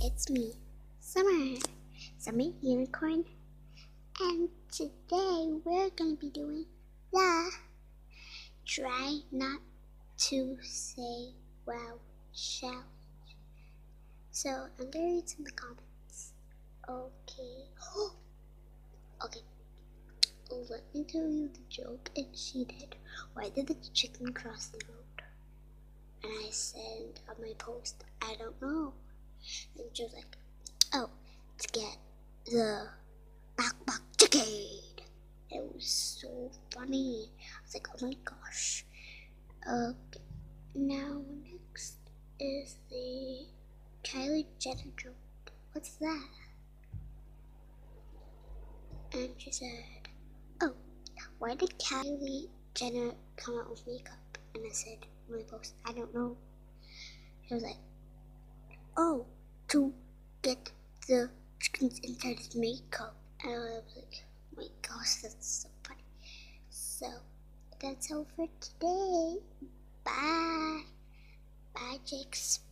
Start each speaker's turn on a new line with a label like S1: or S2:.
S1: it's me, Summer, Summer Unicorn, and today we're gonna be doing the Try Not to Say Wow challenge. So I'm gonna read some of the comments. Okay. okay. Let me tell you the joke and she did. Why did the chicken cross the road? And I said on my post, I don't know. She was like, oh, to get the back back chicken. It was so funny. I was like, oh my gosh. Okay, now next is the Kylie Jenner joke. What's that? And she said, oh, why did Kylie Jenner come out with makeup? And I said, my post, I don't know. She was like, oh, to get the chickens inside his makeup. And I was like, oh my gosh, that's so funny. So, that's all for today. Bye. Bye.